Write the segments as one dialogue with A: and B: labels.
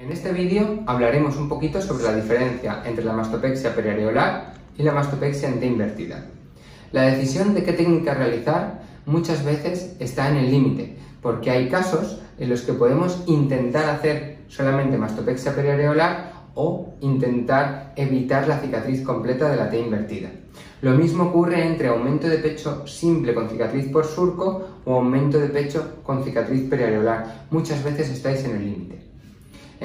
A: En este vídeo hablaremos un poquito sobre la diferencia entre la mastopexia periareolar y la mastopexia en T invertida. La decisión de qué técnica realizar muchas veces está en el límite, porque hay casos en los que podemos intentar hacer solamente mastopexia periareolar o intentar evitar la cicatriz completa de la T invertida. Lo mismo ocurre entre aumento de pecho simple con cicatriz por surco o aumento de pecho con cicatriz periareolar. Muchas veces estáis en el límite.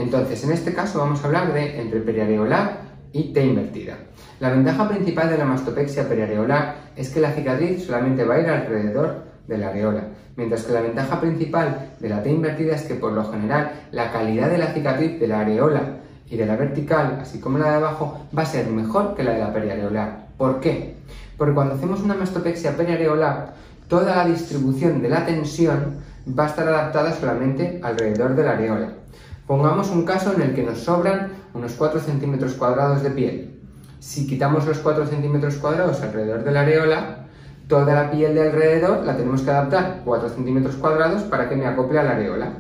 A: Entonces, en este caso vamos a hablar de entre periareolar y T invertida. La ventaja principal de la mastopexia periareolar es que la cicatriz solamente va a ir alrededor de la areola, mientras que la ventaja principal de la T invertida es que por lo general la calidad de la cicatriz de la areola y de la vertical, así como la de abajo, va a ser mejor que la de la periareolar. ¿Por qué? Porque cuando hacemos una mastopexia periareolar, toda la distribución de la tensión va a estar adaptada solamente alrededor de la areola. Pongamos un caso en el que nos sobran unos 4 centímetros cuadrados de piel. Si quitamos los 4 centímetros cuadrados alrededor de la areola, toda la piel de alrededor la tenemos que adaptar 4 centímetros cuadrados para que me acople a la areola.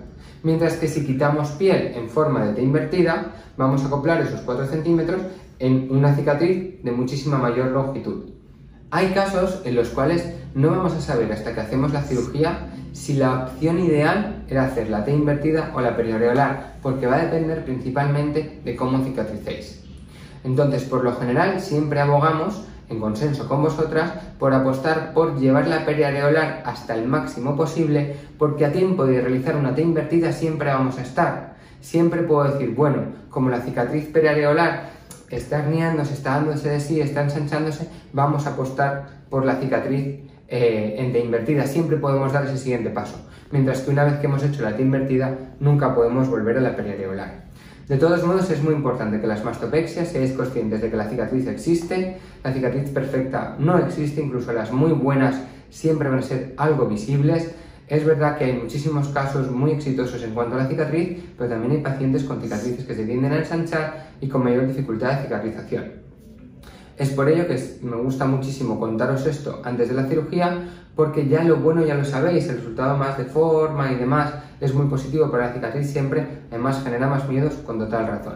A: Mientras que si quitamos piel en forma de T invertida, vamos a acoplar esos 4 centímetros en una cicatriz de muchísima mayor longitud. Hay casos en los cuales no vamos a saber hasta que hacemos la cirugía si la opción ideal era hacer la T invertida o la perioreolar, porque va a depender principalmente de cómo cicatricéis. Entonces, por lo general, siempre abogamos, en consenso con vosotras, por apostar por llevar la periareolar hasta el máximo posible, porque a tiempo de realizar una T invertida siempre vamos a estar. Siempre puedo decir, bueno, como la cicatriz periareolar está herniándose, está dándose de sí, está ensanchándose, vamos a apostar por la cicatriz eh, en T invertida. Siempre podemos dar ese siguiente paso. Mientras que una vez que hemos hecho la T invertida, nunca podemos volver a la periareolar. De todos modos, es muy importante que las mastopexias seáis conscientes de que la cicatriz existe, la cicatriz perfecta no existe, incluso las muy buenas siempre van a ser algo visibles, es verdad que hay muchísimos casos muy exitosos en cuanto a la cicatriz, pero también hay pacientes con cicatrices que se tienden a ensanchar y con mayor dificultad de cicatrización. Es por ello que me gusta muchísimo contaros esto antes de la cirugía, porque ya lo bueno ya lo sabéis, el resultado más de forma y demás es muy positivo para la cicatriz siempre, además genera más miedos con total razón.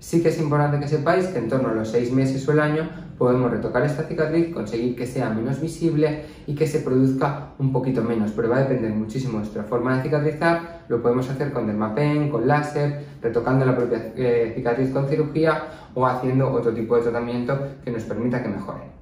A: Sí que es importante que sepáis que en torno a los seis meses o el año podemos retocar esta cicatriz, conseguir que sea menos visible y que se produzca un poquito menos, pero va a depender muchísimo de nuestra forma de cicatrizar, lo podemos hacer con dermapen, con láser, retocando la propia eh, cicatriz con cirugía o haciendo otro tipo de tratamiento que nos permita que mejore.